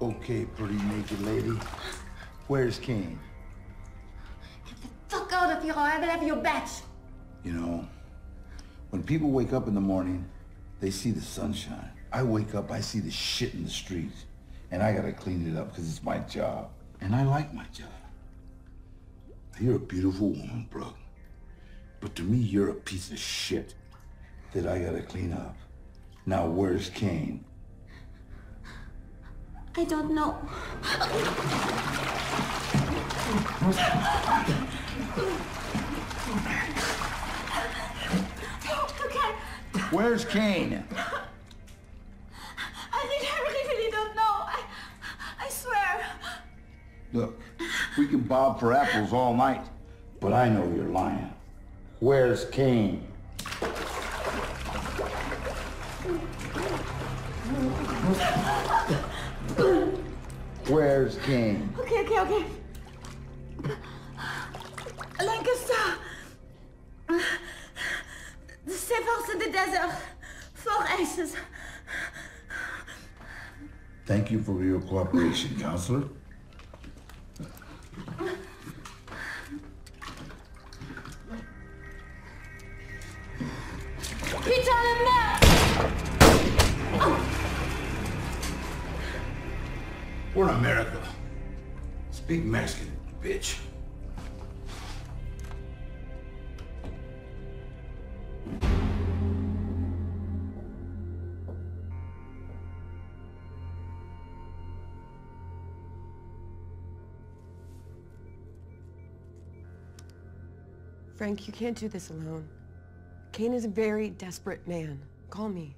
Okay, pretty naked lady. Where's Kane? Get the fuck out of here or I will have your badge. You know, when people wake up in the morning, they see the sunshine. I wake up, I see the shit in the streets. And I gotta clean it up because it's my job. And I like my job. You're a beautiful woman, bro. But to me, you're a piece of shit that I gotta clean up. Now, where's Kane? I don't know. okay. Where's Kane? I really, I really, really don't know. I, I swear. Look, we can bob for apples all night, but I know you're lying. Where's Kane? Where's Kane? Okay, okay, okay. Lancaster. The Sephars in the desert. Four aces. Thank you for your cooperation, counselor. Putain de We're in America. Speak Mexican, bitch. Frank, you can't do this alone. Kane is a very desperate man. Call me.